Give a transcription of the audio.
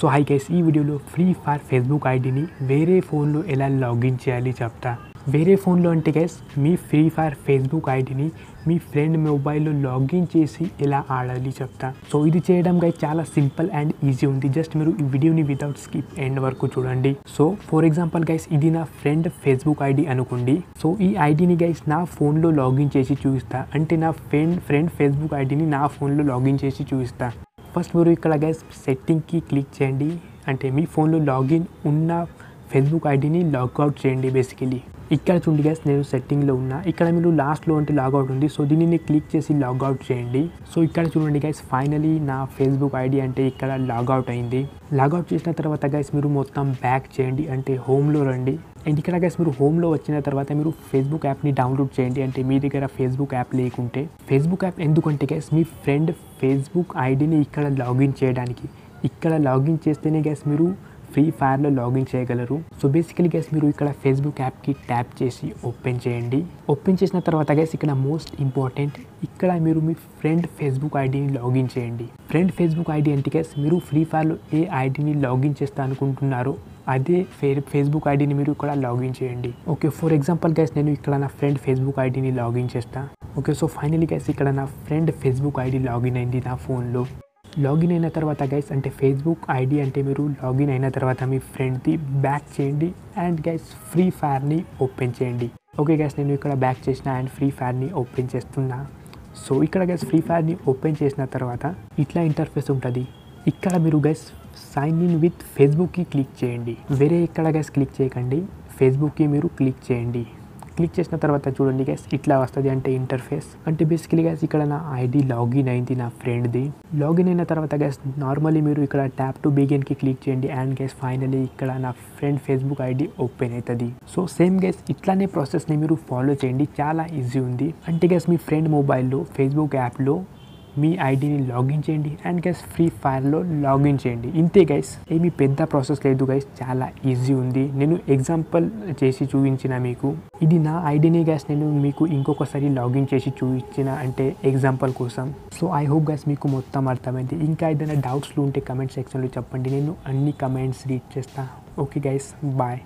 So hi guys ఈ వీడియోలో free fire Facebook ఐడిని వేరే ఫోన్లో ఎలా లాగిన్ చేయాలి చెప్తా. వేరే ఫోన్లో అంటే గైస్ మీ ఫ్రీ ఫైర్ ఫేస్బుక్ ఐడిని మీ ఫ్రెండ్ మొబైల్లో లాగిన్ చేసి ఎలా ఆడాలి చెప్తా. సో ఇది చేయడం గైస్ చాలా సింపుల్ అండ్ ఈజీ ఉంది. జస్ట్ మీరు ఈ వీడియోని వితౌట్ స్కిప్ ఎండ్ వరకు చూడండి. సో ఫర్ ఎగ్జాంపుల్ గైస్ ఇది నా ఫ్రెండ్ ఫేస్బుక్ ఐడి అనుకోండి. సో ఈ ఐడిని గైస్ నా ఫోన్లో లాగిన్ చేసి చూపిస్తా. అంటే నా ఫ్రెండ్ ఫ్రెండ్ ఫేస్బుక్ ఐడిని నా ఫోన్లో లాగిన్ చేసి చూపిస్తా. ఫస్ట్ మీరు ఇక్కడ గైస్ సెట్టింగ్కి క్లిక్ చేయండి. అంటే మీ ఫోన్లో లాగిన్ ఉన్న ఫేస్బుక్ ఐడిని లాగౌట్ చేయండి బేసికలీ ఇక్కడ చూడండి గైస్ నేను సెట్టింగ్లో ఉన్నా. ఇక్కడ మీరు లాస్ట్లో అంటే లాగౌట్ ఉంది. సో దీనిని క్లిక్ చేసి లాగౌట్ చేయండి. సో ఇక్కడ చూడండి గైస్ ఫైనలీ నా ఫేస్బుక్ ఐడి అంటే ఇక్కడ లాగౌట్ అయింది. లాగౌట్ చేసిన తర్వాత గైస్ మీరు మొత్తం బ్యాక్ చేయండి. అంటే హోమ్లో రండి. అండ్ ఇక్కడ గైస్ మీరు హోమ్లో వచ్చిన తర్వాత మీరు ఫేస్బుక్ యాప్ని డౌన్లోడ్ చేయండి. అంటే మీ దగ్గర ఫేస్బుక్ యాప్ లేకుంటే. ఫేస్బుక్ యాప్ ఎందుకంటే గైస్ మీ ఫ్రెండ్ ఫేస్బుక్ ఐడిని ఇక్కడ లాగిన్ చేయడానికి. ఇక్కడ లాగిన్ చేస్తేనే గైస్ మీరు ఫ్రీ ఫైర్లో లాగిన్ చేయగలరు. సో బేసికలీ గైస్ మీరు ఇక్కడ ఫేస్బుక్ యాప్కి ట్యాప్ చేసి ఓపెన్ చేయండి. ఓపెన్ చేసిన తర్వాత గైస్ ఇక్కడ మోస్ట్ ఇంపార్టెంట్ ఇక్కడ మీరు మీ ఫ్రెండ్ ఫేస్బుక్ ఐడిని లాగిన్ చేయండి. ఫ్రెండ్ ఫేస్బుక్ ఐడి అంటే గైస్ మీరు ఫ్రీ ఫైర్లో ఏ ఐడిని లాగిన్ చేస్తా అనుకుంటున్నారో అదే ఫే ఫేస్బుక్ ఐడిని మీరు ఇక్కడ లాగిన్ చేయండి. ఓకే ఫర్ ఎగ్జాంపుల్ గైస్ నేను ఇక్కడ నా ఫ్రెండ్ ఫేస్బుక్ ఐడిని లాగిన్ చేస్తా. ఓకే సో ఫైనలీ గైస్ ఇక్కడ నా ఫ్రెండ్ ఫేస్బుక్ ఐడి లాగిన్ అయింది నా ఫోన్లో. లాగిన్ అయిన తర్వాత గైస్ అంటే ఫేస్బుక్ ఐడి అంటే మీరు లాగిన్ అయిన తర్వాత మీ ఫ్రెండ్ది బ్యాక్ చేయండి అండ్ గైస్ ఫ్రీ ఫైర్ని ఓపెన్ చేయండి. ఓకే గైస్ నేను ఇక్కడ బ్యాక్ చేసిన అండ్ ఫ్రీ ఫైర్ని ఓపెన్ చేస్తున్నా. సో ఇక్కడ గైస్ ఫ్రీ ఫైర్ని ఓపెన్ చేసిన తర్వాత ఇట్లా ఇంటర్ఫేస్ ఉంటుంది. ఇక్కడ మీరు గైస్ సైన్ ఇన్ విత్ ఫేస్బుక్కి క్లిక్ చేయండి. వేరే ఇక్కడ గ్యాస్ క్లిక్ చేయకండి. ఫేస్బుక్కి మీరు క్లిక్ చేయండి. క్లిక్ చేసిన తర్వాత చూడండి గ్యాస్ ఇట్లా వస్తుంది అంటే ఇంటర్ఫేస్ అంటే బేసికలీ గ్యాస్ ఇక్కడ నా ఐడి లాగిన్ అయింది నా ఫ్రెండ్ది లాగిన్ అయిన తర్వాత గ్యాస్ నార్మల్లీ మీరు ఇక్కడ ట్యాప్ టు బిగిన్కి క్లిక్ చేయండి అండ్ గ్యాస్ ఫైనలీ ఇక్కడ నా ఫ్రెండ్ ఫేస్బుక్ ఐడి ఓపెన్ అవుతుంది సో సేమ్ గ్యాస్ ఇట్లానే ప్రాసెస్ని మీరు ఫాలో చేయండి. చాలా ఈజీ ఉంది. అంటే గ్యాస్ మీ ఫ్రెండ్ మొబైల్లో ఫేస్బుక్ యాప్లో మీ ఐడిని లాగిన్ చేయండి అండ్ గైస్ ఫ్రీ ఫైర్లో లాగిన్ చేయండి. ఇంతే గైస్ ఏమీ పెద్ద ప్రాసెస్ లేదు గైస్ చాలా ఈజీ ఉంది. నేను ఎగ్జాంపుల్ చేసి చూపించిన మీకు. ఇది నా ఐడిని గైస్ నేను మీకు ఇంకొకసారి లాగిన్ చేసి చూపించిన అంటే ఎగ్జాంపుల్ కోసం. సో ఐ హోప్ గైస్ మీకు మొత్తం అర్థమైంది. ఇంకా ఏదైనా డౌట్స్లు ఉంటే కమెంట్ సెక్షన్లో చెప్పండి. నేను అన్ని కమెంట్స్ రీడ్ చేస్తాను ఓకే గైస్ బాయ్